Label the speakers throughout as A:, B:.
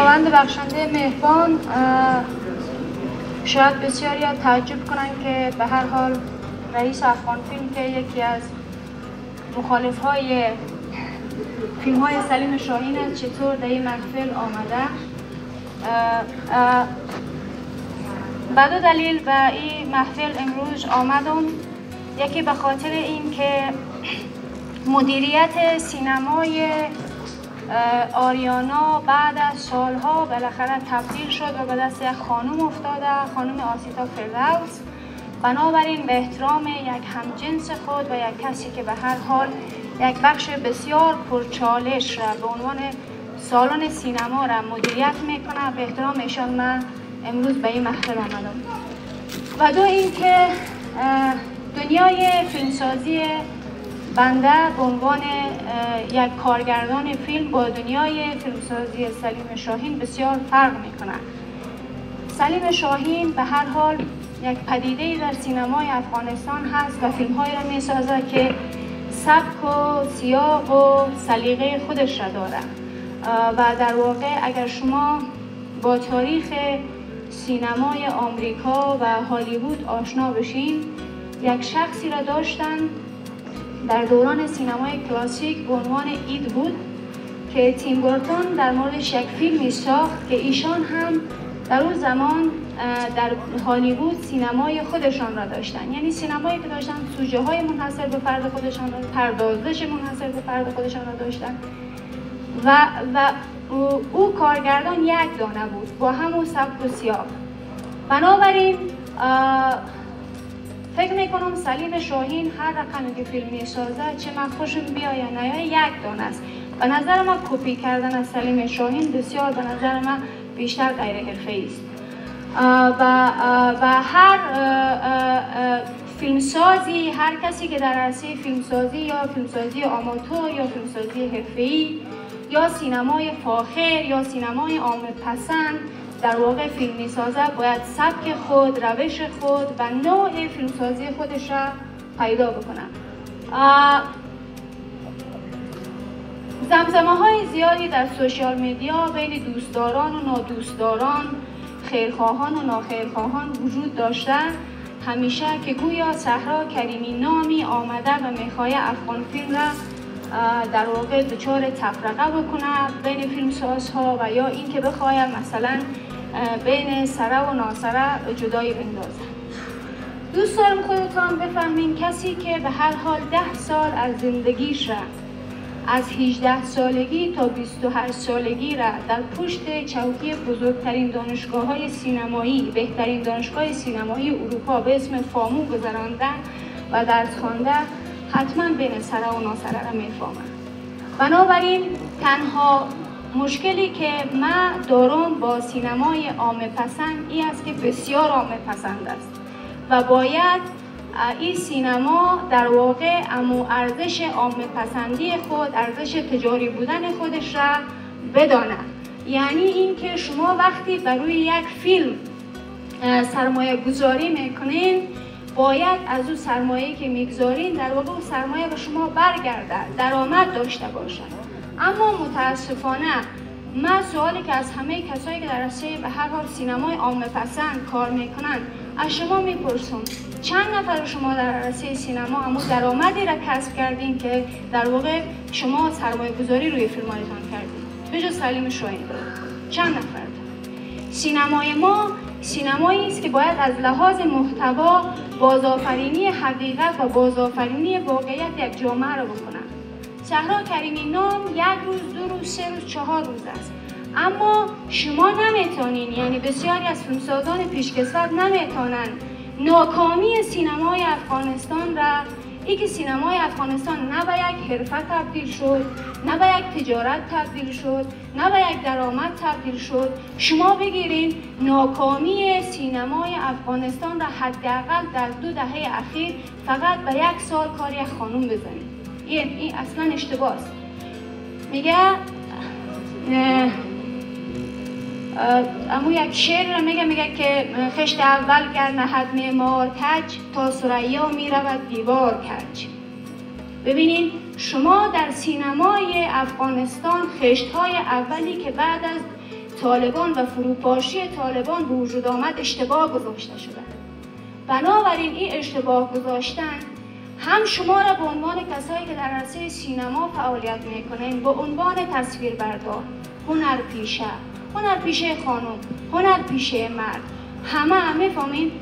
A: خداوند بخشنده مهربان شاید بسیاری تعجب کنند که به هر حال رئیس افغان فیلم که یکی از مخالف های فیلم های سلیم شاهین است چطور در این محفل آمده. به دلیل به این محفل امروز آمدم یکی به خاطر این که مدیریت سینمای آریانا بعد از سالها بالاخره تبدیل شد و به دست یک خانم افتاده خانم آسیتا فردوس بنابراین به احترام یک همجنس خود و یک کسی که به هر حال یک بخش بسیار پرچالش را به عنوان سالن سینما را مدیریت می‌کنه به احترام ایشان من امروز به این محفل آمدم. و دو اینکه دنیای فیلمسازی بنده به عنوان یک کارگردان فیلم با دنیای فیلمسازی سلیم شاهین بسیار فرق می‌کنه سلیم شاهین به هر حال یک پدیده در سینمای افغانستان هست و فیلم های را می سازه که سبک و سیاق و سلیقه خودش را داره و در واقع اگر شما با تاریخ سینمای آمریکا و هالیوود آشنا بشین یک شخصی را داشتن در دوران سینمای کلاسیک به عنوان اید بود که تیم گورتون در موردش یک فیلمی ساخت که ایشان هم در اون زمان در هالیوود سینمای خودشان را داشتن. یعنی سینمایی که داشتن سوژه های منحصر به فرد خودشان را پردازش منحصر به فرد خودشان را داشتن. و, و او کارگردان یک دانه بود با همون سبک و سیاق. بنابراین فکر می‌کنم سلیم شاهین هر رقمی که فیلم می‌سازه چه من خوشم بیا یا نه یک دانه است. به نظر ما کپی کردن از سلیم شاهین بسیار به نظر من بیشتر غیر حرفه است. و, و هر فیلمسازی هر کسی که در عرصه فیلمسازی یا فیلمسازی آماتور یا فیلمسازی حرفه‌ای یا سینمای فاخر یا سینمای عامه پسند در واقع فیلم می‌سازه باید سبک خود، روش خود و نوع فیلمسازی خودش را پیدا بکنه. زمزمه های زیادی در سوشیال میدیا بین دوستداران و نادوستداران خیرخواهان و ناخیرخواهان وجود داشته همیشه که گویا صحرا کریمی نامی آمده و می‌خواه افغان فیلم را در واقع دچار تفرقه بکنه بین فیلمسازها و یا اینکه بخواهد مثلا بین سره و ناسره جدایی بندازه دوست دارم خودتان بفهمین کسی که به هر حال ده سال از زندگیش را از 18 سالگی تا 28 سالگی را در پشت چوکی بزرگترین دانشگاه های سینمایی بهترین دانشگاه سینمایی اروپا به اسم فامو گذرانده و درس خوانده حتما بین سره و ناسره را می‌فهمم بنابراین تنها مشکلی که ما دارم با سینمای عامه پسند این است که بسیار عامه پسند است و باید این سینما در واقع امو ارزش عامه پسندی خود ارزش تجاری بودن خودش را بداند. یعنی اینکه شما وقتی برای یک فیلم سرمایه گذاری می‌کنین باید از اون سرمایه که می‌گذارین در واقع سرمایه به شما برگرده درآمد داشته باشد. اما متاسفانه من سوالی که از همه کسایی که در رسته به هر حال سینمای عامه پسند کار می‌کنن از شما می‌پرسم چند نفر شما در عرصه سینما اما درآمدی را کسب کردین که در واقع شما سرمایه گذاری روی فیلمایتان کردین؟ بجز سلیم شاهین. چند نفر؟ سینمای ما سینمایی است که باید از لحاظ محتوا بازآفرینی حقیقت و بازآفرینی واقعیت یک جامعه را بکنه صحرا کریمی نام یک روز دو روز سه روز چهار روز است. اما شما نمی‌تونین یعنی بسیاری از فیلمسازان پیشکسوت نمی‌تونن ناکامی سینمای افغانستان را ای که سینمای افغانستان نه به یک حرفه تبدیل شد نه به یک تجارت تبدیل شد نه به یک درآمد تبدیل شد شما بگیرین ناکامی سینمای افغانستان را حداقل در دو دهه اخیر فقط به یک سال کار یک خانوم بزنید این, این اصلا اشتباه است. میگه اما یک شعر را میگه میگه که خشت اول گر نهد معمار کج تا سریا می‌رود دیوار کج. ببینین شما در سینمای افغانستان خشت های اولی که بعد از طالبان و فروپاشی طالبان به وجود آمد اشتباه گذاشته شده. بنابراین این اشتباه گذاشتن هم شما را به عنوان کسایی که در عرصه سینما فعالیت می‌کنین به عنوان تصویربردار هنرپیشه هنرپیشه خانم هنرپیشه مرد. همه همه فهمین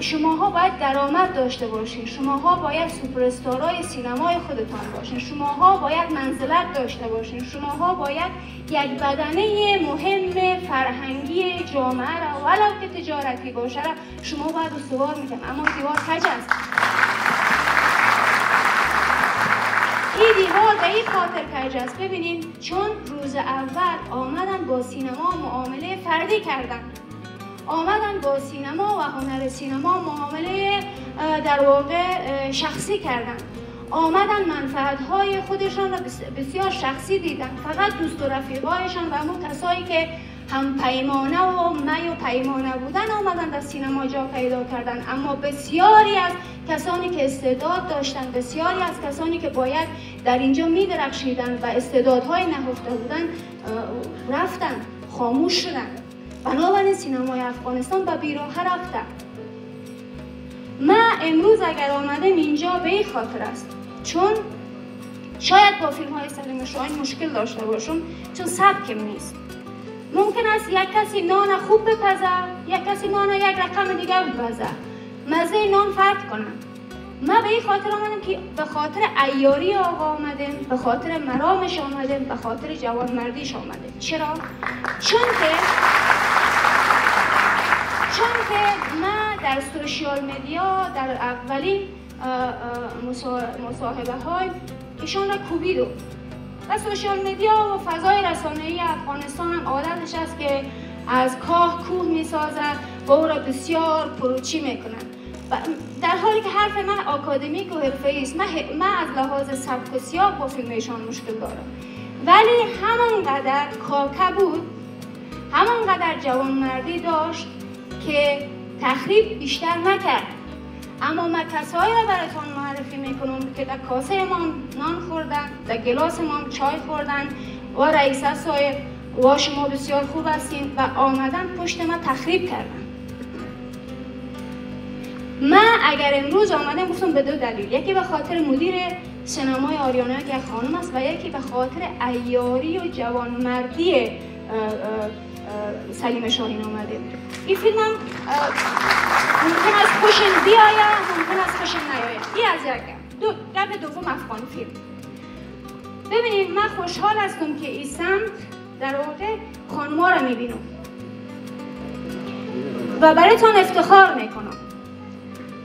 A: شماها باید درآمد داشته باشین. شماها باید سوپرستارای سینمای خودتان باشین. شماها باید منزلت داشته باشین. شماها باید یک بدنه مهم فرهنگی جامعه را ولو که تجارتی باشه را شما باید استوار می‌کنم اما دیوار کج است؟ این دیوار به این خاطر کج است چون روز اول آمدن با سینما معامله فردی کردن. آمدن با سینما و هنر سینما معامله در واقع شخصی کردن. آمدن منفعت های خودشان را بسیار شخصی دیدن. فقط دوست و رفیقایشان و همون کسایی که هم پیمانه و می و پیمانه بودن آمدن در سینما جا پیدا کردن. اما بسیاری از کسانی که استعداد داشتن بسیاری از کسانی که باید در اینجا می درخشیدن و استعدادهای نهفته بودن رفتن خاموش شدن. بنابراین سینمای افغانستان به بیراه رفته من امروز اگر آمدم اینجا به این خاطر است. چون شاید با فیلم های سلیم شاهین مشکل داشته باشم چون سبکم نیست. ممکن است یک کسی نان خوب بپزه یک کسی نان یک رقم دیگه بپزه. مزه نان فرق کنم من به این خاطر آمدم که به خاطر ایاری آقا آمدم به خاطر مرامش آمدم به خاطر جوانمردیش آمدم. چرا؟ چون که چون که من در سوشیال مدیا در اولین مصاحبه های ایشان را کوبیدو و سوشیال مدیا و فضای رسانه‌ای افغانستان هم عادتش است که از کاه کوه می‌سازد و او را بسیار پروچی می‌کنند در حالی که حرف من آکادمیک و حرفه است من, من از لحاظ سبک و سیاق با فیلمشان مشکل دارم ولی همانقدر کاکه بود همانقدر جوانمردی داشت که تخریب بیشتر نکرد. اما من کسایی را براتون معرفی می‌کنم که در کاسه ما نان خوردن در گلاس ما چای خوردن و رئیس صاحب و شما بسیار خوب هستین و آمدن پشت ما تخریب کردن. من اگر امروز آمدم گفتم به دو دلیل. یکی به خاطر مدیر سینمای آریانا که خانم است و یکی به خاطر ایاری و جوانمردی سلیم شاهین آمده این فیلم هم ممکن است خوشن بیاید ممکن است خوشن نیاید. این از یک. دو قبل دوم افغان فیلم. ببینید من خوشحال هستم که این سمت در واقع خانما رو می‌بینم. و برایتان افتخار می‌کنم.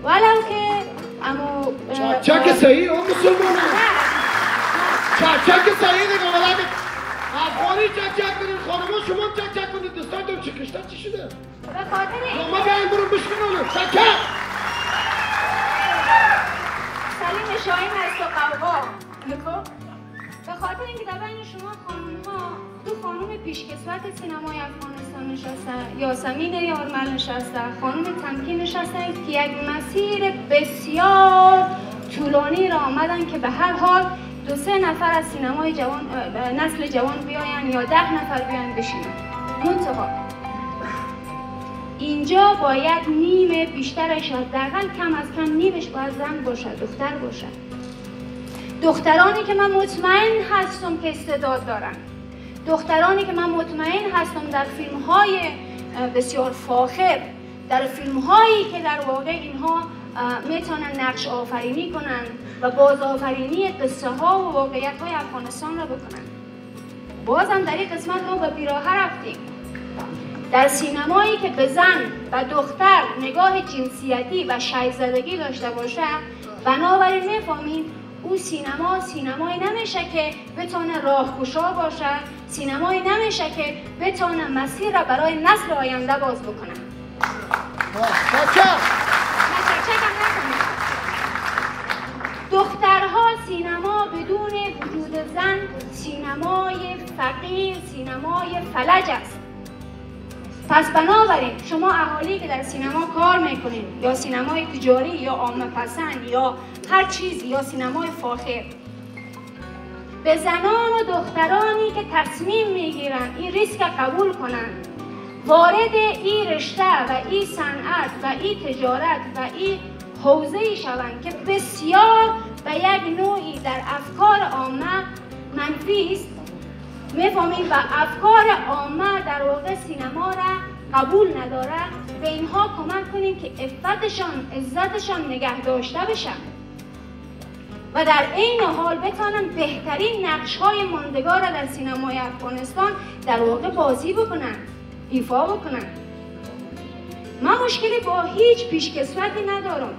A: ولو که اما
B: چک صحیح هم مسلمان چک صحیح دیگه افغانی چک چک کنید خانما شما چک چک کنید دستایتون چه کشتر چی شده
A: به خاطر
B: ما بیاین برو بشکنون چک چک
A: سلیم شاهین هست و قوقا خاطر اینکه در بین شما خانم ها دو خانم پیشکسوت سینمای افغانستان نشستن یاسمین یارمل نشسته خانم تمکین نشستن که یک مسیر بسیار طولانی را آمدن که به هر حال دو سه نفر از سینمای جوان نسل جوان بیاین یا ده نفر بیاین بشینن. منتها اینجا باید نیم بیشترش حداقل کم از کم نیمش باید زن باشد دختر باشد. دخترانی که من مطمئن هستم که استعداد دارن. دخترانی که من مطمئن هستم در فیلم های بسیار فاخر در فیلم هایی که در واقع اینها می‌تونن نقش آفرینی کنن و بازآفرینی قصه ها و واقعیت های افغانستان را بکنن. بازم در این قسمت ما به بیراه رفتیم. در سینمایی که به زن و دختر نگاه جنسیتی و شایزدگی داشته باشه بنابراین می‌فهمیم او سینما سینمایی نمیشه که بتونه راهگشا باشه. سینمایی نمیشه که بتونه مسیر را برای نسل آینده باز بکنه. دخترها سینما بدون وجود زن سینمای فقیر سینمای فلج است. پس بنابراین شما اهالی که در سینما کار می‌کنید یا سینمای تجاری یا عامه پسند یا هر چیز یا سینمای فاخر. به زنان و دخترانی که تصمیم می‌گیرن این ریسک قبول کنن وارد این رشته و این صنعت و این تجارت و این حوزه ای شوند که بسیار به یک نوعی در افکار عامه منفی است. می‌فهمید و افکار عامه در واقع سینما را قبول نداره به اینها کمک کنیم که افتشان عزتشان نگه داشته بشن و در این حال بتانن بهترین نقش های ماندگار در سینمای افغانستان در واقع بازی بکنن ایفا بکنن من مشکلی با هیچ پیشکسوتی ندارم.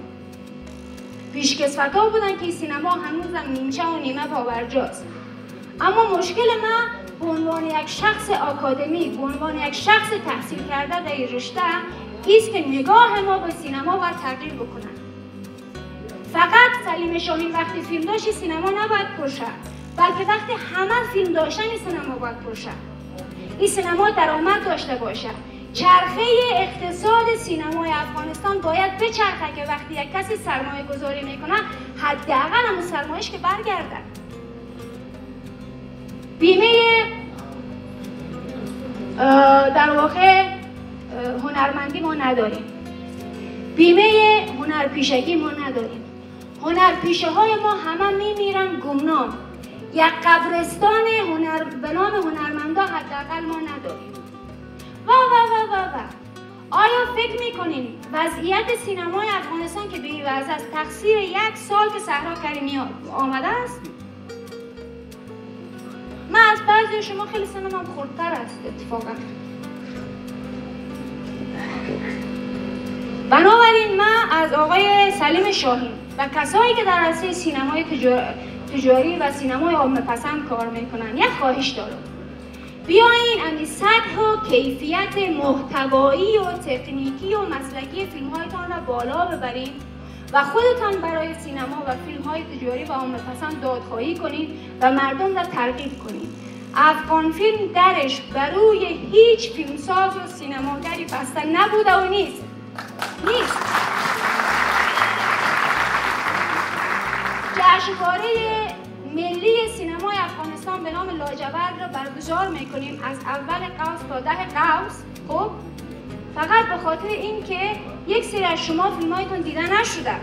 A: پیشکسوت ها بودن که سینما هنوزم نیمچه و نیمه پاورجاست. اما مشکل من به عنوان یک شخص آکادمی به عنوان یک شخص تحصیل کرده در رشته است که نگاه ما به سینما باید تغییر بکنن فقط سلیم شاهین وقتی فیلم داشت سینما نباید پرشه بلکه وقتی همه فیلم داشتن سینما باید پرشه این سینما درآمد داشته باشه. چرخه اقتصاد سینمای افغانستان باید بچرخه که وقتی یک کسی سرمایه گذاری می‌کنه حداقل همون سرمایش که برگرده. بیمه در واقع هنرمندی ما نداریم. بیمه هنرپیشگی ما نداریم. هنرپیشه های ما همه میمیرن گمنام. یک قبرستان هنر به نام هنرمندا حداقل ما نداریم. و و و و و آیا فکر می‌کنین وضعیت سینمای افغانستان که به این وضع است تقصیر یک سال که صحرا کریمی آمده است؟ من از بعضی شما خیلی سنم خردتر است اتفاقا. بنابراین من از آقای سلیم شاهین و کسایی که در عرصه سینمای تجاری و سینمای عامه پسند کار می‌کنن یک خواهش دارم. بیاین امی سطح و کیفیت محتوایی و تکنیکی و مسلکی فیلم هایتان را بالا ببرید و خودتان برای سینما و فیلم های تجاری و عامه پسند دادخواهی کنید و مردم را ترغیب کنید. افغان فیلم درش بروی هیچ فیلمساز و سینماگری بسته نبوده و نیست. نیست. جشنواره ملی سینمای افغانستان به نام لاجورد را برگزار می‌کنیم. از اول قوس تا ده قوس خب؟ فقط به خاطر اینکه یک سری از شما فیلمایتون دیده نشده.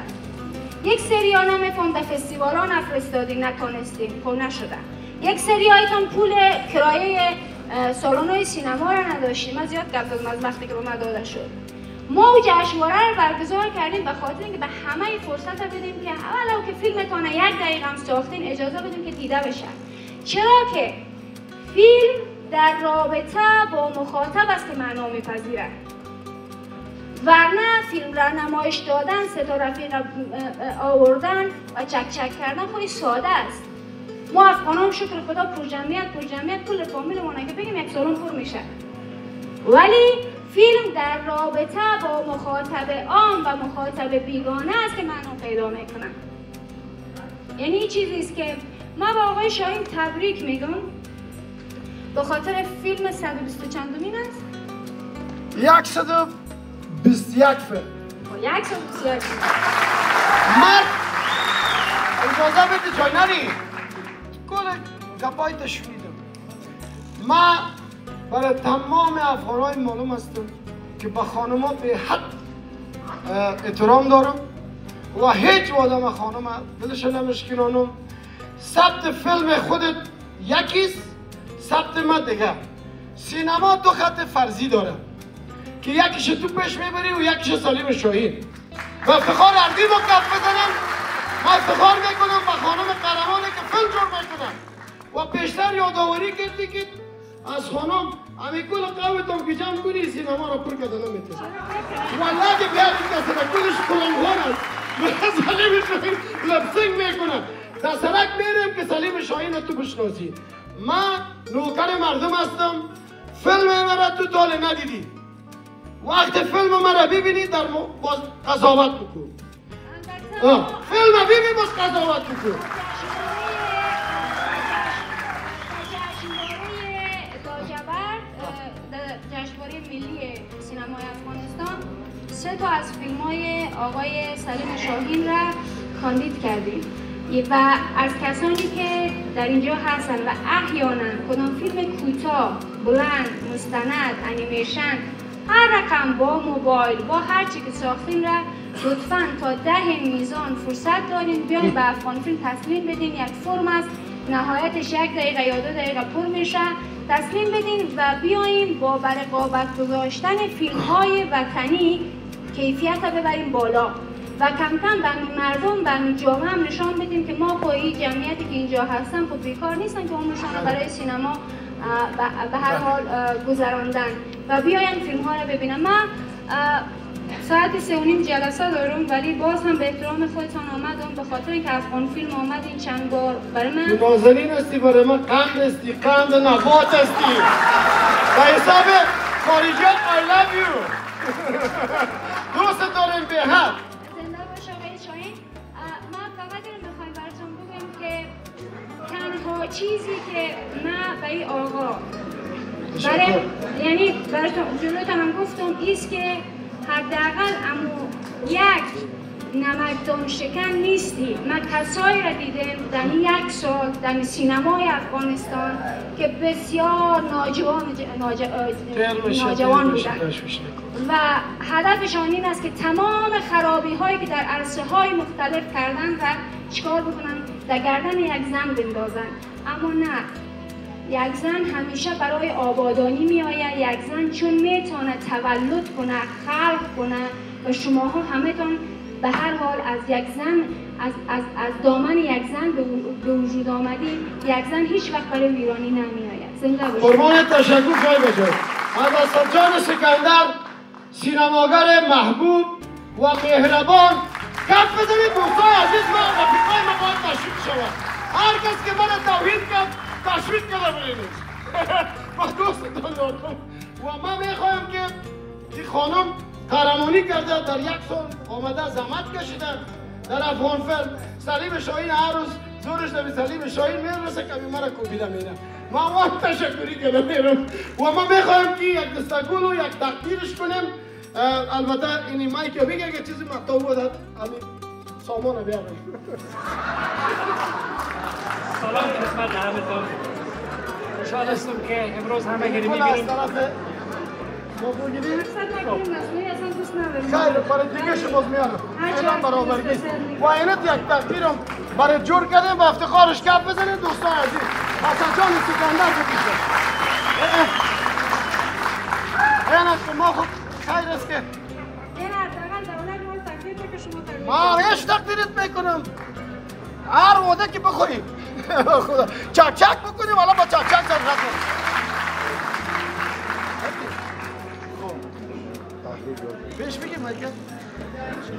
A: یک سری ها نمیفهم در فستیوال نفرستادی نتونستیم خب نشده. یک سری هایتون پول کرایه سالن های سینما را نداشتیم. من زیاد گفت از وقتی که به من داده شد. ما جشنواره رو برگزار کردیم به خاطر اینکه به همه فرصت رو بدیم که ولو که فیلمتان یک دقیقه هم ساختین اجازه بدیم که دیده بشه. چرا که فیلم در رابطه با مخاطب است که معنا میپذیرد ورنه فیلم را نمایش دادن ستا رفیق آوردن و چک چک کردن خیلی ساده است ما افغانان شکر خدا پر جمعیت پر جمعیت کل فامیل که بگیم یک سالون پر میشه ولی فیلم در رابطه با مخاطب عام و مخاطب بیگانه است که معنا پیدا می‌کنن یعنی چیزی است که ما با آقای شاهین تبریک میگم به خاطر فیلم 120 چندمین است
B: 121 فیلم
A: 121 فیلم
B: مرد اجازه بده جای نری کل گپای تشمیدم ما برای تمام افغانهای معلوم هستم که به خانما به حد احترام دارم و هیچ وادم خانم دلش نمشکرانم ثبت فیلم خودت یکیست ثبت ما دیگه سینما دو خط فرضی داره. که یکیش تو پیش می‌بری و یکیش سلیم شاهین. و افتخار اردی با کف بزنم من افتخار می‌کنم به خانم قهرمانی که فیلم جور می‌کنم و بیشتر یادآوری کردی که از خانم امی کل قوتم که جمع کنی سینما را پر کده نمی‌تونه والله که بیاد که سرک کلش کلنگوار است. سلیم شاهین لبسنگ می‌کنه در سرک میرم که سلیم شاهین تو بشناسی. من نوکر مردم هستم. فیلم مرا تو دال ندیدی. وقت فیلم مرا ببینی در باز قضاوت بکن فیلم ببین باز قضاوت بکن
A: ملی سینمای افغانستان سه تا از فیلم های آقای سلیم شاهین را کاندید کردیم. و از کسانی که در اینجا هستن و احیانا کدام فیلم کوتاه بلند مستند انیمیشن هر رقم با موبایل با هر چی که ساختین را لطفا تا ده میزان فرصت دارین. بیاین به افغان فیلم تسلیم بدین. یک فرم است. نهایتش یک دقیقه یا دو دقیقه پر میشه. تسلیم بدین و بیاین با برقابت گذاشتن فیلم های وطنی کیفیت رو ببریم بالا. و کم کم به مردم به جامعه هم نشان بدیم که ما خب این جمعیتی که اینجا هستن خب بیکار نیستن که عمرشان برای سینما به هر حال گذراندن. و بیاین فیلم ها رو ببینم. من ساعت سه و نیم جلسه دارم ولی باز هم به احترام خودتان آمدم به خاطر اینکه افغان فیلم آمد این چند بار برای من.
B: نازنین هستی برای من قند هستی قند نبات هستی. به حساب خارجیان I love you. دوست داریم به هم.
A: زنده باش آقای شاهین. من فقط می‌خوایم براتون بگم که تنها چیزی که من به این آقا برای یعنی براتون جلوتان هم گفتم ایست که حداقل امو یک نمکدان شکن نیستی. من کسایی را دیدم در یک سال در سینمای افغانستان که بسیار ناجوان ناجوان بودن. و هدفشان این است که تمام خرابی هایی که در عرصه های مختلف کردن و چکار بکنن؟ در گردن یک زن بندازن. اما نه. یک زن همیشه برای آبادانی می آید یک زن چون می‌تونه تولد کنه خلق کنه و شماها همه تان به هر حال از یک زن از, از, از دامن یک زن به وجود آمدی یک زن هیچ وقت برای ویرانی نمی آید زنده باشید.
B: قربان تشکر خواهی باشد از جان سکندر سینماگر محبوب و مهربان. کف بزنید دوستان عزیز ما رفیقای ما باید مشروط شود هر کس که من توحید کرد تشویق کرده بینید با دوستتان دارم. و من می‌خوایم که این خانم قهرمانی کرده در یک سال آمده زحمت کشیده. در افغان فیلم سلیم شاهین هر روز زورش در سلیم شاهین می‌رسه که مرا کوبیده میره. ما وقت تشکری کرده میرم و ما می‌خوایم که یک دستگول و یک تقدیرش کنیم البته اینی مایک بگه که چیزی مقطع بود. همین سامان بیارم.
C: سلام خدمت همتون خوشحال هستم که امروز همه گیری می‌گیریم
B: خیر برای دیگه شما میارم اعلام برابرگی و اینت یک تقدیرم برای جور کردیم. و افتخارش کف بزنید دوستان عزیز. حسن جان سکندر بکشه این ما خود خیر است که ما هیچ تقدیرت می‌کنم هر وعده که بخوری. خدا. چک چک بکنیم حالا با چک چک سر پیش بگیم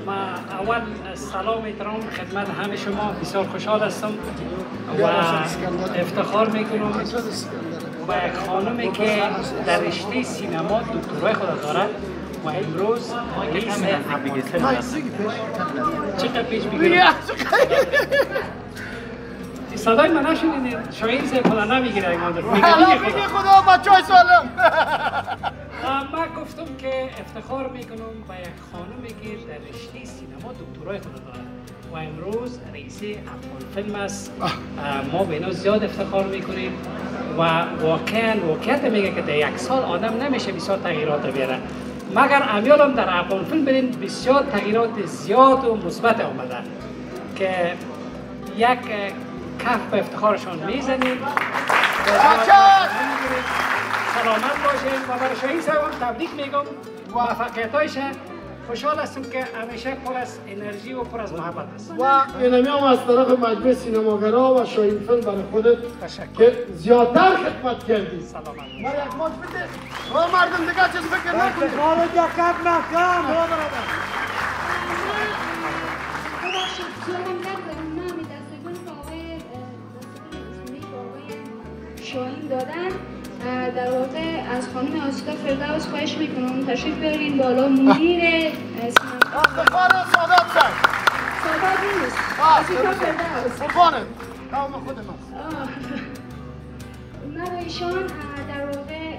C: ما اول سلام احترام خدمت همه شما. بسیار خوشحال هستم و افتخار می‌کنم یک خانمی که در رشته سینما دکترای خود دارد و امروز رئیس چقدر پیش بگیرم صدای من نشونید شاید سه پلا نمی‌گیره این مادر
B: میگه خدا بچه های سالم.
C: من گفتم که افتخار می‌کنم به یک خانمی که در رشته سینما دکترای خود دارد و امروز رئیس افغان فیلم است. ما به اینا زیاد افتخار می‌کنیم. و واقعا واقعیت میگه که در یک سال آدم نمیشه بسیار تغییرات بیاره. مگر امیالم در افغان فیلم برین بسیار تغییرات زیاد و مثبت آمده که یک کف به افتخارشان می‌زنیم. سلامت باشین. و برای شاهین صاحب تبریک میگم. موفقیت خوشحال هستم که همیشه پر از انرژی و پر از محبت است
B: و اینمی هم از طرف مجلس سینماگرا و شاهین فیلم برای خودت که زیادتر خدمت کردی.
C: سلامت
B: برای یک ماش بده. و مردم دیگه چیز فکر نکنید.
D: افتخار دقت محکم برو برادر.
A: شاهین دادن. در واقع از خانم آسیتا فردوس خواهش می‌کنم. تشریف بیارین بالا. مدیر
B: افتخار سادات شد
A: سادات نیست. آسیتا فردوس.
B: قربانه قوم خود من
A: من ایشان در واقع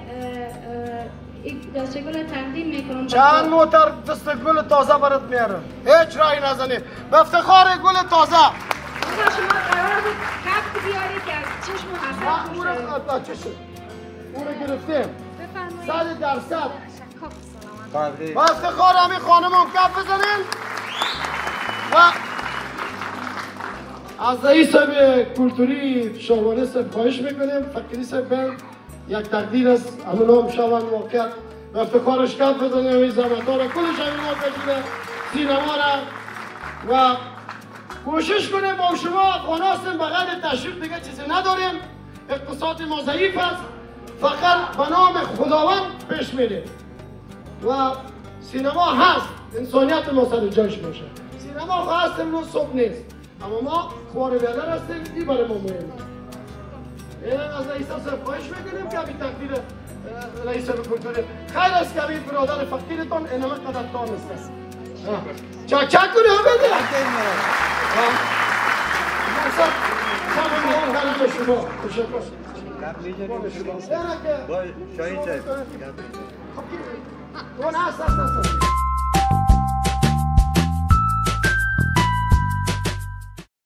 A: دستگل تقدیم می‌کنم.
B: چند موتر دست گل تازه برات میارم. هیچ رای نزنی به افتخار گل تازه.
A: شما قرار بود کفت بیاری که از چشم حسد
B: او را گرفتیم.
A: بفرمایید.
B: صد درصد.
A: خب سلامت.
B: با افتخار همین خانم هم کف بزنیم و از رئیس کلتوری شاهوانه صاحب خواهش می‌کنیم. صاحب بیان یک تقدیر است همون هم شوان موقعیت و افتخارش کف بزنیم. این زحمت ها را کلش همین ما کشیده سینما را. و کوشش کنیم با شما افغان هستیم بغیر تشریف دیگه چیزی نداریم. اقتصاد ما ضعیف است. فقط به نام خداوند پیش میریم. و سینما هست. انسانیت ما سر جایش باشه. سینما هست امروز صبح نیست. اما ما خوار بیادر هستیم. این برای ما مهم این از رئیس صاحب خواهش می‌کنیم که همین تقدیر رئیس کلتوری خیر است که همین برادر فقیرتان قدر تانست است. چک کنی ها بده خرید شما تشکر
E: با شاهین صاحب
B: خب، اون هست هست هست